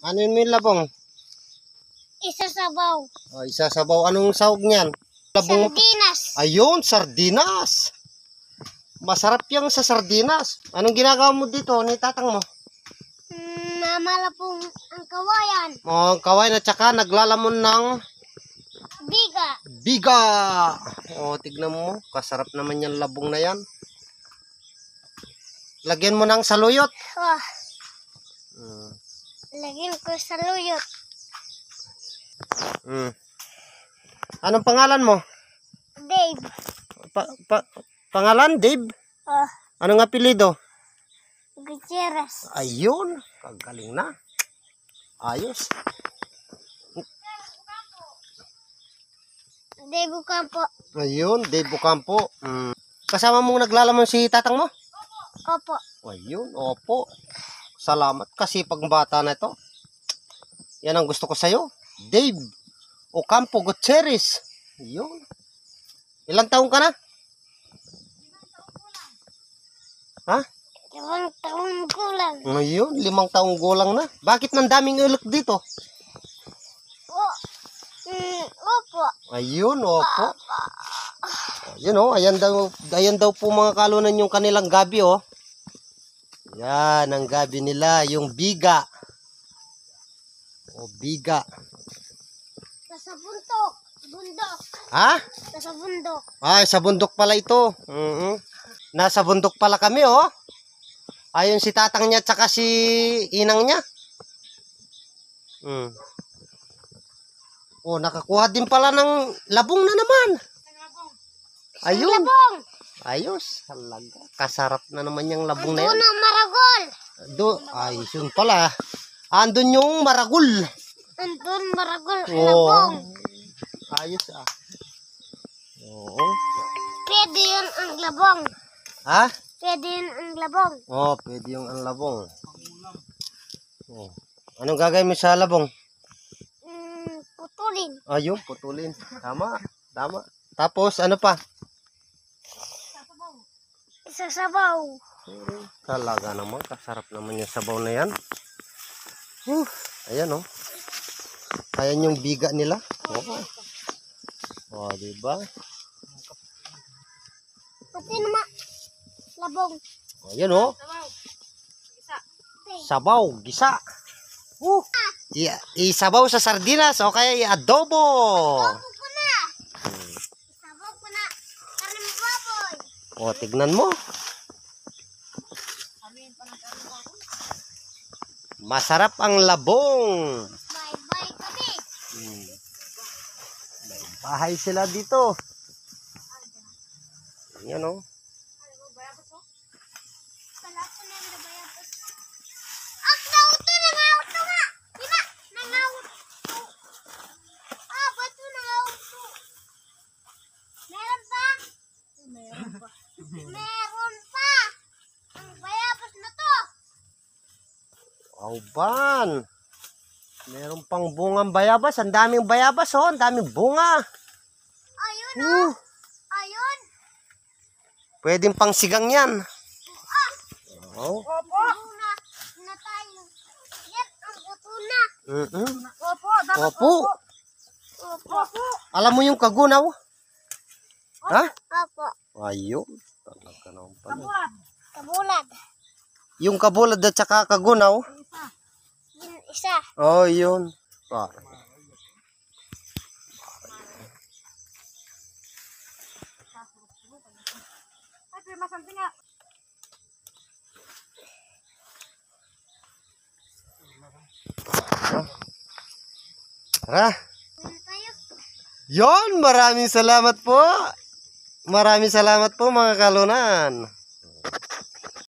Ano yun may labong? Isa sabaw. O, isasabaw. Anong sahog niyan? Labong. Sardinas. Ayun, sardinas. Masarap yung sa sardinas. Anong ginagawa mo dito ni tatang mo? Mm, namala pong ang kawayan. O, kaway na tsaka naglalamon ng Biga. biga. O, tignan mo. Kasarap naman yung labong na yan. Lagyan mo ng saluyot. Oh, Mm. Lagyan ko sa luyot. Mm. Anong pangalan mo? Dave. Pa, pa, pangalan, Dave? Oh, Anong apelido? Gutierrez. Ayun, kagaling na. Ayos. Dave Ocampo. Ayun, Dave Ocampo. Mm. Kasama mong naglalamon si tatang mo? Opo. Ayun, opo. Salamat kasi pag bata na ito. Yan ang gusto ko sa'yo. Dave Ocampo Gutierrez. Ayun. Ilang taong ka na? Ha? Limang taon ko lang. Ayun, limang taong gulang na. Bakit nang daming ulok dito? Oh, mm, opo. Ayun, opo. Ayun oh, ayan daw, ayan daw po mga kalunan yung kanilang gabi oh. Yan, ang gabi nila, yung biga. O, biga. Nasa bundok. Bundok. Ha? Nasa bundok. Ay, sa bundok pala ito. Mhm. Nasa bundok pala kami oh. Ayun si tatang niya tsaka si inang niya. Mm. Oh, nakakuha din pala ng labong na naman. Ayun. Labong. Ayos. Halaga. Kasarap na naman yung labong na Ito yan. na maragol. Do, ay, yun pala. Andun yung maragul. Andun maragol. Oo. Labong. Ayos ah. Oo. Pwede yun ang labong. Ha? Pwede yun ang labong. Oo, pwede yung ang labong. Oh. Anong gagawin mo sa labong? Mm, putulin. Ayun, putulin. Tama. Tama. Tapos, ano pa? Isasabaw. Talaga naman. Kasarap naman yung sabaw na yan. Huh. Ayan oh. Ayan yung biga nila. Oo. Oh, diba? Pati naman. Labong. Ayan oh. Sabaw, gisa. Uh. I- isabaw sa sardinas o kaya i-adobo. Sabaw ko na. Sabaw ko na. Karne mo baboy. O, tignan mo. Masarap ang labong. Bye-bye kami. Hmm. May bahay sila dito. Yan o. Wala ko na nabayapos. Ak na uto nangaut to nga. Diba? Nangaut. Ah, bato nangaut to. Meron pa? Meron pa. Meron pa. Ang bayapos na to. Auban. Meron pang bungang bayabas. Ang daming bayabas oh. Ang daming bunga. Ayun Uh, oh. Ayun. pwedeng pang sigang yan. Oh. Opo. Na, na tayo. Yan ang buto na. Mm-mm. Opo. Opo. Opo. Alam mo yung kagunaw? Ha? Opo. Ayun. Talaga naman pala. Kabulad. Yung kabulad at saka kagunaw. Yun isa. Oh, yun. Pare. Ay, masampi nga. Tara. Yon, maraming salamat po. Maraming salamat po mga kalunan.